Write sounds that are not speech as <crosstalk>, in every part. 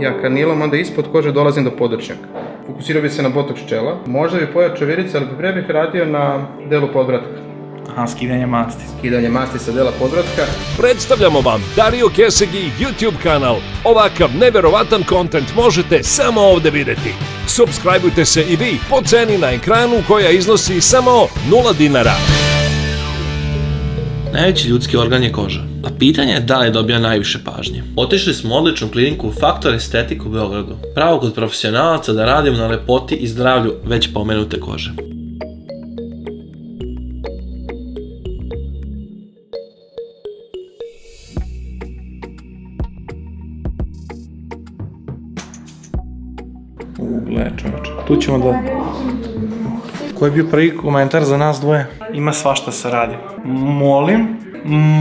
ja kanilom, onda ispod kože dolazim do podrčnjaka. Fokusirao bi se na botok čela, možda bi pojačao virice, ali pre bih radio na delu podvratka. Aha, skidanje masti. Skidanje masti sa dela podvratka. Predstavljamo vam Dario Kesegi YouTube kanal. Ovakav neverovatan kontent možete samo ovdje vidjeti. Subscribeujte se i vi po ceni na ekranu koja iznosi samo 0 dinara. Najveći ljudski organ je koža, a pitanje je da li dobija najviše pažnje. Otišli smo u odličnu kliniku Faktor Estetik u Beogradu, pravo kod profesionalaca da radimo na lepoti i zdravlju već pomenute kože. Tu ćemo da... Koji je bio prvi komentar za nas dvoje? Ima svašta se radi. Molim,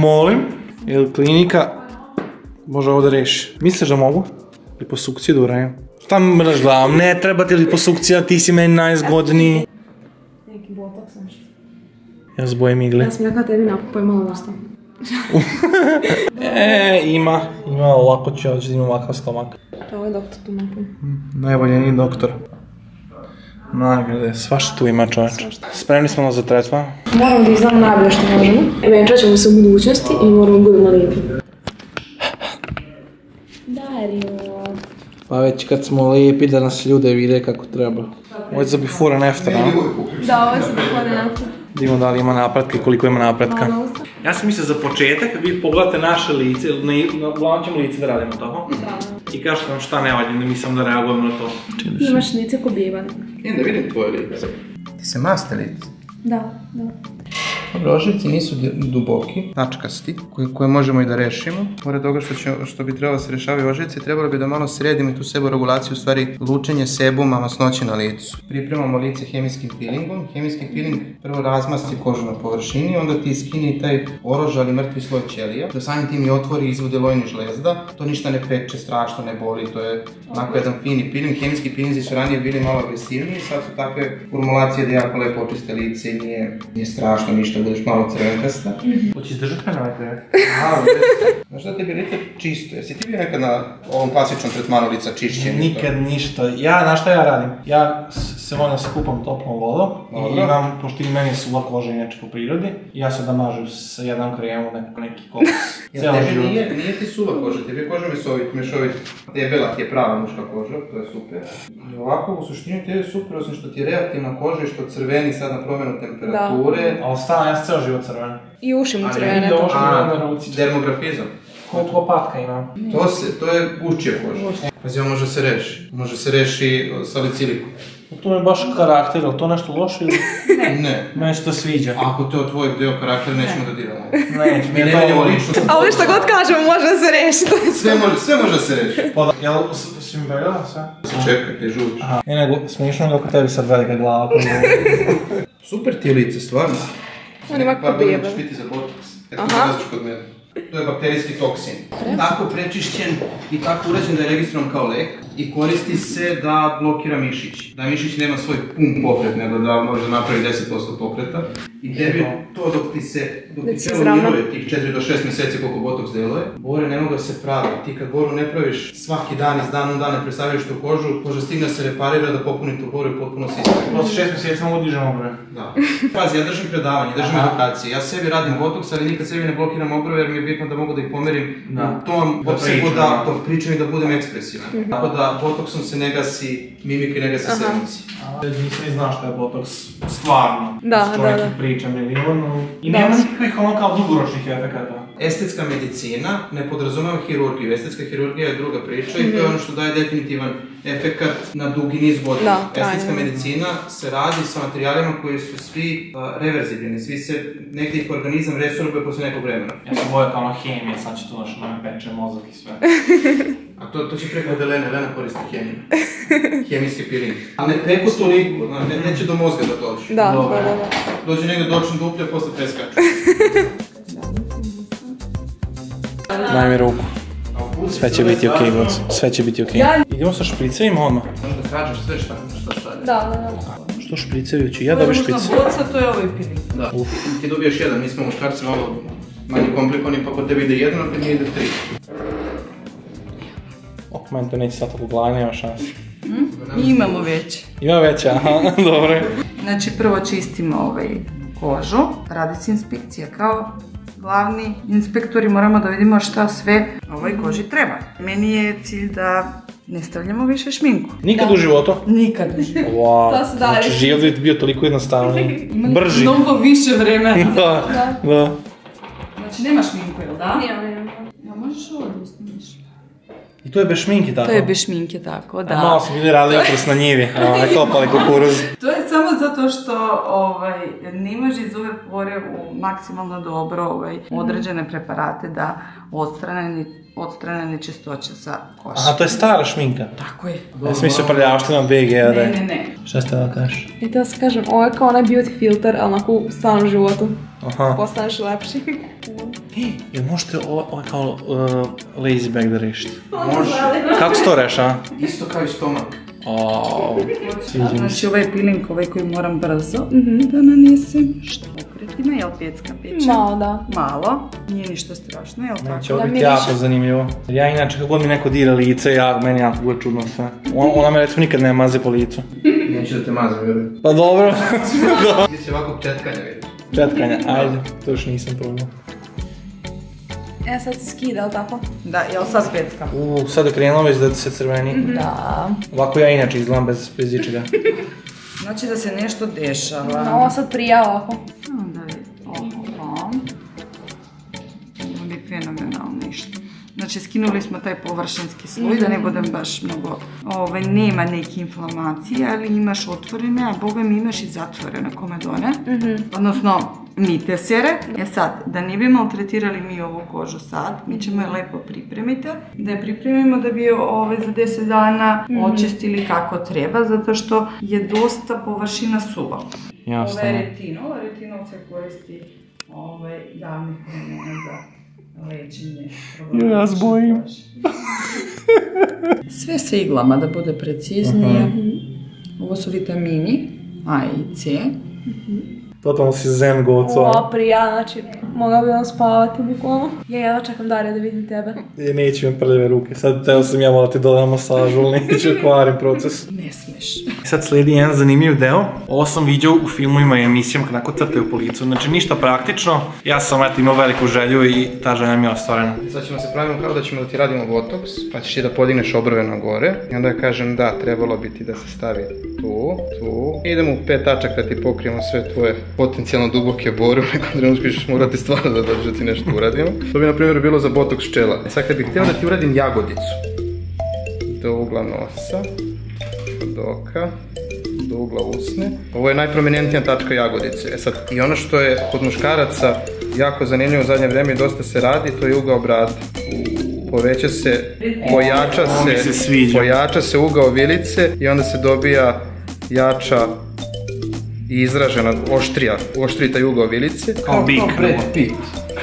molim, jel klinika može ovo da reši? Misliš da mogu? Liposukciju da uradim? Šta mrš glavom? Ne treba ti liposukcija, ti si meni najzgodniji. Neki botoks, nešto. Ja zbojim igle. Ja sam rekla tebi napupaj malo usta. <laughs> E, ima, ima ovako će hoće da ima ovakav stomak. Ovo je doktor tu napoj. Najboljeniji doktor. Nagrade, svašta tu ima čovječ. Spremni smo za tretman. Moramo da iznamo najbolje što možemo. Venčat ćemo se u budućnosti i moramo da budemo lijepi. Dario. Pa već kad smo lijepi da nas ljude vide kako treba. Ovo je za before and after, a? Da, ovo je sad before and after. Da vidimo da li ima napretka i koliko ima napretka. Ja sam mislio za početak, vi pogledate naše lice, na, na, lice da radimo tako. I kažete nam šta ne valja, da mi samo da reagujemo na to. Ti imaš lice ko bijeban. Idem da vidim tvoje lice. Ti se maste lice. Da, da. Rožici nisu duboki, tačkasti, koje, koje možemo i da rešimo. Pored toga što, će, što bi trebalo da se rešavaju ožice, trebalo bi da malo sredimo i tu seboregulaciju, u stvari lučenje sebuma, masnoće na licu. Pripremamo lice hemijskim peelingom. Hemijski peeling prvo razmasti kožu na površini, onda ti skini taj orožali mrtvi sloj ćelija, da samim tim i otvori i izvode lojni žlezda. To ništa ne peče, strašno ne boli, to je onako jedan fini peeling. Hemijski peelinzi su ranije bili malo agresivniji, sad su takve formulacije da jako lepo očiste lice i nije, nije strašno ništa, budeš malo crvenkasta. Hoćeš držati me <laughs> na ovaj Znaš da ti bi lice čisto? Jesi ti bio nekad na ovom klasičnom tretmanu lica čišćenja? Nikad ništa. Ja, znaš šta ja radim? Ja se volim da se kupam toplom vodom i imam, pošto i meni je suva koža inače po prirodi, ja se damažem sa jednom kremom, neki, neki koks. <laughs> Ja, tebi nije, nije ti suva koža, tebi je koža mešovit, mešovit, debela ti je prava muška koža, to je super. I ovako, u suštini tebi je super, osim što ti je reaktivna koža i što crveni sad na promjenu temperature. Ali stalno, ja sam ceo život crven. I uši mu A, crvene. I ovo što imam na ruci. dermografizam. Koliko lopatka imam. To se, to je gušćija koža. Pazi, ovo može se reši. Može se reši salicilikom. To mi je baš karakter, ali to nešto loše ili Ne. meni se to sviđa? Ako to je tvoj deo karaktera, nećemo da diramo. Neće, mi ne vidimo lično. A ovdje što god kažemo može da se reši. Sve može, sve može da se reši. Pa da, jel si mi pregledala sve? Čekaj, te žuviš. Aha. E nego, smiješno je kako tebi sad velika glava. <laughs> Super ti je lice, stvarno. On ima Par godina pobjebe. ćeš biti za botoks. Kad Aha. kod mene. To je bakterijski toksin. Tako prečišćen i tako urađen da je registrovan kao lek i koristi se da blokira mišić. Da mišić nema svoj pun pokret, nego da može napravi 10% pokreta. I tebi to dok ti se, dok Da ti miruje tih 4 do 6 mjeseci koliko botoks deluje, bore ne mogu da se pravi. Ti kad boru ne praviš svaki dan iz dana u dan ne predstavljaš tu kožu, koža stigne da se reparira da popuni tu boru i potpuno se ispravi. Posle šest mjeseci mogu dižem obrve. Da. Pazi, ja držim predavanje, držim edukacije. Ja sebi radim botoks, ali nikad sebi ne blokiram obrve jer mi je bitno da mogu da ih pomerim Da. u tom opsegu da, dok pričam i da budem ekspresivan. Tako da botoksom se ne gasi mimika i ne gasi se emocije. A, nisam ni znao šta je botoks, stvarno. Da, da, da. priča milion, i nikakvih ono kao dugoročnih efekata. Estetska medicina ne podrazumeva hirurgiju. Estetska hirurgija je druga priča i to Mhm. je ono što daje definitivan efekat na dugi niz godina. Estetska medicina se radi sa materijalima koji su svi uh, reverzibilni, svi se, negdje ih organizam resorbuje posle nekog vremena. Ja sam boja kao ono hemija, sad će tu naš nam peče mozak i sve. <laughs> A to, to će preko od Elene, Elena koristi hemiju. <laughs> Hemijski peeling. A ne preko toliko, ne, neće do mozga da dođe. Da, Dobro. da, da, da. Dođe negdje do očne duplje, posle preskače. <laughs> Daj mi ruku. Sve će biti okej, okay, Sve će biti okej. Idemo sa špricevima odmah. Možeš da kažeš sve šta, šta stavlja. Da, da, da. Što špricevi će? Ja dobiš šprice. boca, to je ovaj piling. Da. Ti dobiješ jedan, mi smo muškarci malo manje komplikovani, pa kod tebe ide jedan, a kod nje ide tri. Meni to neće sad tako glavno, nema šanse. Imamo već. Ima veća, aha, <laughs> dobro. Znači prvo čistimo ovaj kožu, radi se inspekcija kao glavni inspektori moramo da vidimo šta sve ovoj koži treba. Meni je cilj da ne stavljamo više šminku. Nikad u životu? Nikad u životu. Wow, To se daje. znači život bi bio toliko jednostavniji. <laughs> Brži. Mnogo više vremena. <laughs> Da, da. Znači nema šminku, jel da? Nemam, nemam. Ja možeš ovo da usnimiš. I to je bez šminki tako? To je bez šminke tako, da. A malo smo bili radili jutros na njivi, <laughs> ovaj, kopali kukuruz. To je samo zato što ovaj, ne može iz ove pore u maksimalno dobro ovaj, određene preparate da odstrane, ni- odstrane nečistoće sa kože. Aha, to je stara šminka. Tako je. Ja sam mislio prljavština BG, da Ne, je. ne, ne. Šta ste da kažeš? I da se kažem, ovo je kao onaj beauty filter, ali onako u stvarnom životu. Aha. Postaneš lepši. Jel možete ovo, ovo kao uh, lazy bag da rešite? Može. Kako se to reša? Isto kao i stomak. Se. Znači ovaj piling ovaj koji moram brzo da nanesem. Što okretima, jel pecka peče? Malo, da. Malo. Nije ništa strašno, jel tako? Će ovo Da biti jako zanimljivo. Ja inače kako god mi neko dira lice, ja, meni jako bude čudno sve. On, ona me recimo nikad ne maze po licu. <laughs> Neću da te mazam, vjerujem. Pa dobro. <laughs> Biće ovako četkanja, vidiš. Četkanja, ajde, to još nisam probao. E, sad se skida, ali tako? Da, jel sad pecka? U, sad je krenulo već da se crveni. Da. Ovako ja inače izgledam bez, bez ičega. <laughs> Znači da se nešto dešava. No, ovo sad prija ovako. Znači, skinuli smo taj površinski sloj, da ne budem baš mnogo... Ove, nema neke inflamacije, ali imaš otvorene, a boga mi imaš i zatvorene komedone. Odnosno, mitesere. E sad, da ne bi maltretirali mi ovu kožu sad, mi ćemo je lepo pripremiti. Da je pripremimo da bi je ove, za 10 dana očistili kako treba, zato što je dosta površina suva. Jasno. Ovo je retinol, retinol se koristi ovaj, davnih vremena za лечење. Ја аз боим. <laughs> Све се иглама да биде прецизни. Ово со витамини А и С. Totalno si zen goco. Ovo prija, znači, mogao bi vam spavati bukvalno. Ja jedva čekam Darija da vidim tebe. E, neću imam prljave ruke. Sad teo sam ja malo ti dodam masažu, ali neću <laughs> kvarim proces. Ne smiješ. Sad slijedi jedan zanimljiv deo. Ovo sam vidio u filmovima i emisijama kako crtaju po licu. Znači ništa praktično. Ja sam eto imao veliku želju i ta želja mi je ostvarena. Sad ćemo se pravimo kao da ćemo da ti radimo botoks, pa ćeš ti da podigneš obrve na gore. I onda ja kažem da, trebalo bi ti da se stavi tu, tu. I idemo u pet tačaka da ti pokrijemo sve tvoje potencijalno duboke bore. <laughs> U nekom trenutku ćeš morati stvarno da dođe da ti nešto uradimo. To bi na primjer bilo za botoks čela. Sad kad bih htio da ti uradim jagodicu. Do ugla nosa, od oka, do ugla usne. Ovo je najprominentnija tačka jagodice. E sad, i ono što je kod muškaraca jako zanimljivo u zadnje vrijeme i dosta se radi, to je ugao brada. Poveća se, pojača se, se pojača se ugao vilice i onda se dobija jača i izražena, oštrija, oštriji taj ugao vilice. Kao bik. Brad Pitt.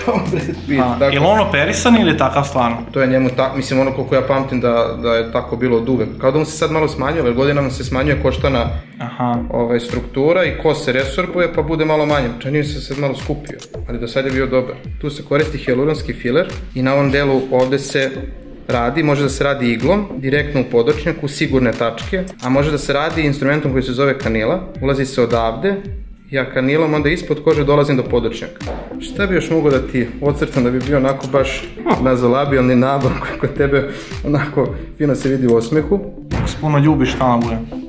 Kao Brad Pitt. A, dakle. je li on operisan ili takav stvarno? To je njemu tako, mislim ono koliko ja pamtim da, da je tako bilo od uvek. Kao da mu se sad malo smanjuje, jer godinama se smanjuje koštana Aha. ovaj, struktura i ko se resorbuje pa bude malo manje. Čini se sad malo skupio, ali do sad je bio dobar. Tu se koristi hialuronski filer i na ovom delu ovde se radi, može da se radi iglom, direktno u podočnjak, u sigurne tačke, a može da se radi instrumentom koji se zove kanila. Ulazi se odavde, ja kanilom onda ispod kože dolazim do podočnjaka. Šta bi još mogao da ti ocrtam da bi bio onako baš nazolabijalni nabor koji kod tebe onako fino se vidi u osmehu. Ako se puno ljubiš, nam bude?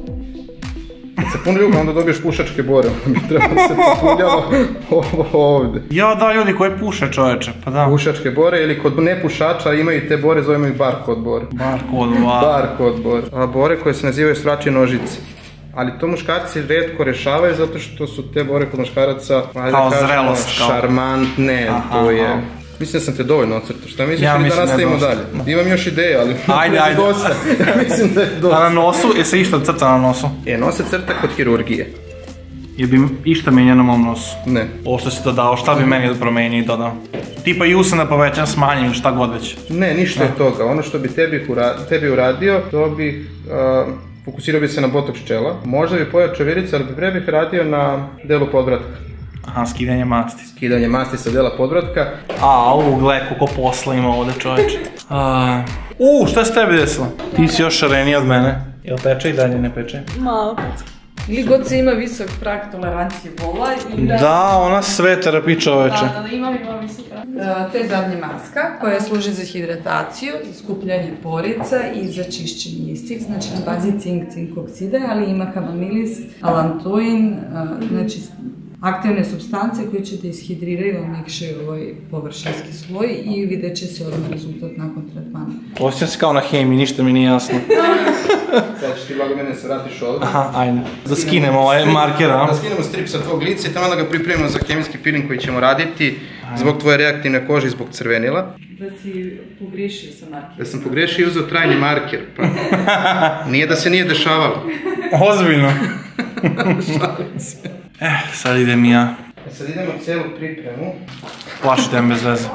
Se puno ljubi, onda dobiješ pušačke bore. <laughs> Mi treba se popunjava ovo ovde. Ja, da, ljudi koji puše čoveče, pa da. Pušačke bore ili kod nepušača imaju te bore, zovemo ih barkod bore. Bar kod dva. Barkod bore. A bore koje se nazivaju sračje nožice. Ali to muškarci redko rešavaju zato što su te bore kod muškaraca Kao da kažemo, zrelost, kao- šarmantne, Aha, to je... aha. Mislim da sam te dovoljno ocrtao. Šta misliš Ja ili da nastavimo dalje? Imam još ideje, ali <laughs> Ajde, <laughs> ajde. dosta. <laughs> mislim da je A dosta. na nosu, je se išta crta na nosu? E, nose crta kod hirurgije. Je bi išta menja na mom nosu? Ne. Ovo što si dodao, šta bi meni promenio i dodao? Tipa i usana povećam, smanjim šta god već. Ne, ništa od toga. Ono što bi tebi, ura, tebi uradio, to bih... a, fokusirao bi se na botok čela. Možda bi pojačao vilice, ali bi pre bih radio na delu podbratka. Aha, skidanje masti. Skidanje masti sa dela podvratka. A, u, gle, koliko posla ima ovde čoveče. A, u, šta se tebi desilo? Ti si još šareniji od mene. Jel peče i dalje ne peče? Malo. Ili god se ima visok prag tolerancije bola i da... Da, ona sve terapi čoveče. Da, da, imam, imam mislim da. E, To je zadnja maska koja služi za hidrataciju, za skupljanje porica i za čišćenje istih, znači na bazi cink, cink okside, ali ima kamamilis, alantoin, e, znači aktivne substance koje će da ishidriraju, omekšaju ovaj površinski sloj i vidjet će se odmah rezultat nakon tretmana. Osjećam se kao na hemiji, ništa mi nije jasno. <laughs> Sad ćeš ti blago mene se vratiš ovdje. Aha, ajde. Da skinemo ovaj marker, a? Da skinemo strip sa tvog lica i tamo da ga pripremimo za kemijski peeling koji ćemo raditi zbog tvoje reaktivne kože i zbog crvenila. Da si pogriješio sa markerom. Da sam pogrešio i uzeo trajni marker, pa <laughs> nije da se nije dešavalo. Ozbiljno. <laughs> eh, sad idem i ja. E sad idemo celu pripremu. Plašite me bez veze.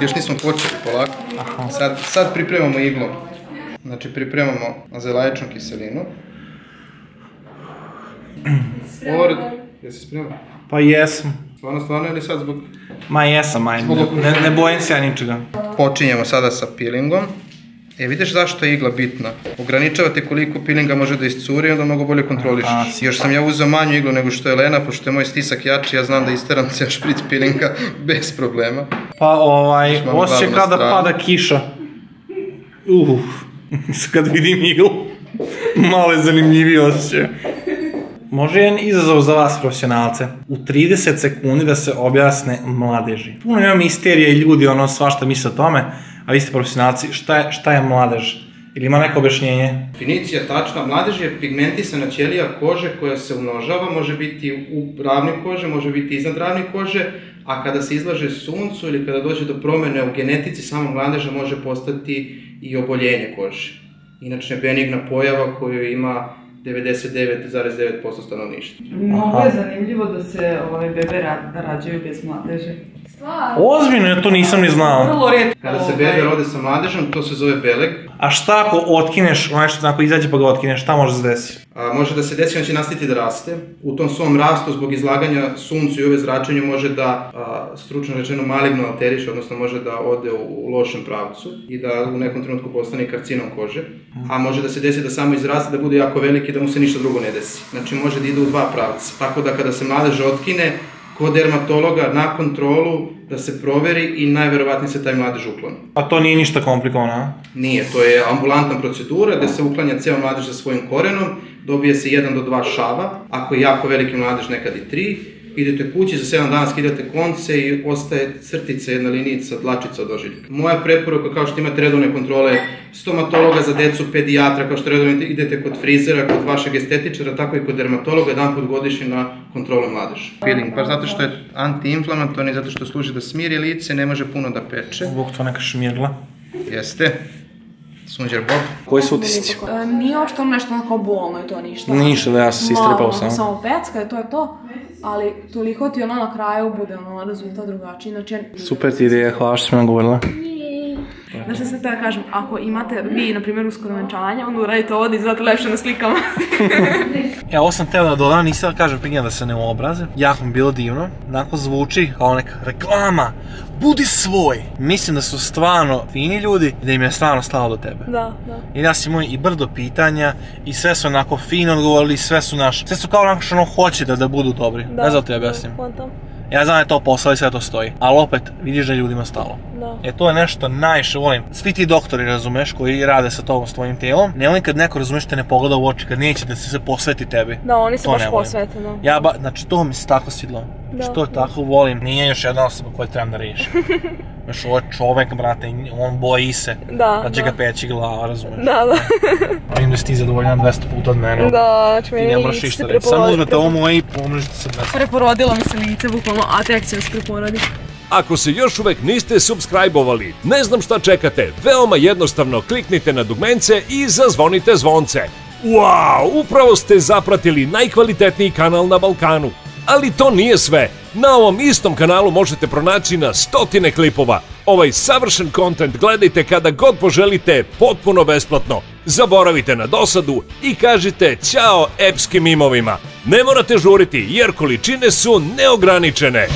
Još nismo počeli polako. Sad, sad pripremamo iglu. Znači pripremamo zelaječnu kiselinu. Pored, jesi spreman? Pa jesam. Stvarno, stvarno ili sad zbog... Ma jesam, ajde. Ne, ne bojim se ja ničega. Počinjemo sada sa peelingom. E, vidiš zašto je igla bitna? Ograničavate koliko peelinga može da iscuri i onda mnogo bolje. A, sigurno. Još sam ja uzeo manju iglu nego što je Lena, pošto je moj stisak jači, ja znam da isteram cijel špric peelinga <laughs> bez problema. Pa ovaj, osjećaj kada pada kiša. Uh, <laughs> kad vidim iglu. Malo je zanimljiviji osjećaj. Može jedan izazov za vas profesionalce. U 30 sekundi da se objasne mladeži. Puno ima misterija i ljudi ono svašta misle o tome, a vi ste profesionalci, šta je, šta je mladež? Ili ima neko objašnjenje? Definicija tačna, mladež je pigmentisana ćelija kože koja se umnožava, može biti u ravni kože, može biti iznad ravni kože, a kada se izlaže suncu ili kada dođe do promene u genetici samog mladeža može postati i oboljenje kože. Inače, benigna pojava koju ima 99,9% stanovništva. Mnogo je zanimljivo da se ovaj, bebe ra- rađaju bez mladeže. Ozbiljno, ja to nisam ni znao. Vrlo. Kada se bebe rode sa mladežom, to se zove beleg. A šta ako otkineš, onaj što tako izađe pa ga otkineš, šta može se desiti? A, može da se desi, on će nastaviti da raste. U tom svom rastu, zbog izlaganja suncu i ove zračenju, može da, a, stručno rečeno, maligno alteriše, odnosno može da ode u, u lošem pravcu i da u nekom trenutku postane karcinom kože. A može da se desi da samo izraste, da bude jako veliki, da mu se ništa drugo ne desi. Znači može da ide u dva pravca. Tako da kada se mladež otkine, kod dermatologa na kontrolu da se proveri i najverovatnije se taj mladež ukloni. A to nije ništa komplikovano, a? Nije, to je ambulantna procedura gde se uklanja ceo mladež sa svojim korenom, dobije se 1 do 2 šava, ako je jako veliki mladež nekad i 3, idete kući, za 7 dana skidate konce i ostaje crtica, jedna linijica, dlačica od ožiljka. Moja preporuka, kao što imate redovne kontrole stomatologa za decu, pedijatra, kao što redovno idete kod frizera, kod vašeg estetičara, tako i kod dermatologa, jedan put godišnje na kontrolu mladeža. Peeling, baš zato što je antiinflamatorni, zato što služi da smiri lice, ne može puno da peče. Zbog to neka šmirgla. Jeste. Sunđer Bob. Koji su utisci? E, nije ono nešto onako bolno i to ništa. Ništa, da ja sam se istrepao Malo, samo. Samo pecka i to je to. Ali toliko ti ono na kraju bude ono rezultat drugačiji. Znači, Super ti ideja, hvala što si nam govorila. Znaš šta sam da kažem, ako imate vi, na primjer, uskoro venčanje, onda uradite ovo da izgledate lepše na slikama. <laughs> E, ovo sam teo da dodam, nisam da kažem pinja da se ne obraze. Jako mi bilo divno. Onako zvuči kao neka reklama. Budi svoj. Mislim da su stvarno fini ljudi i da im je stvarno stalo do tebe. da, da. I ja sam imao i brdo pitanja i sve su onako fino odgovorili, sve su naš, sve su kao onako što ono hoće da, da budu dobri. ne znam da ti objasnim. Kontam. Ja znam da je to posao i sve to stoji, ali opet vidiš da je ljudima stalo. Da. E to je nešto najviše volim. Svi ti doktori, razumeš, koji rade sa tobom, s tvojim tijelom, ne volim kad neko, razumeš, te ne pogleda u oči, kad neće da se se posveti tebi. Da, oni se To baš posvete, da. Ja ba, znači to mi se tako svidlo. Da. Što tako volim, nije još jedna osoba koju trebam da riješim. <laughs> Znaš, ovo je čovek, brate, on boji se. Da, Da će da. ga peći glava, razumeš. Da, da. <laughs> Vidim da si ti zadovoljan 200 puta od mene. Da, znači Ti meni ne moraš se ništa reći. Samo uzmete ovo moje i pomnožite se 200. Preporodilo mi se lice, bukvalno, a tek će se preporodi. Ako se još uvek niste subscribe-ovali, ne znam šta čekate, veoma jednostavno kliknite na dugmence i zazvonite zvonce. Wow, upravo ste zapratili najkvalitetniji kanal na Balkanu. Ali to nije sve. Na ovom istom kanalu možete pronaći na stotine klipova. Ovaj savršen kontent gledajte kada god poželite potpuno besplatno. Zaboravite na dosadu i kažite ćao epskim mimovima. Ne morate žuriti jer količine su neograničene.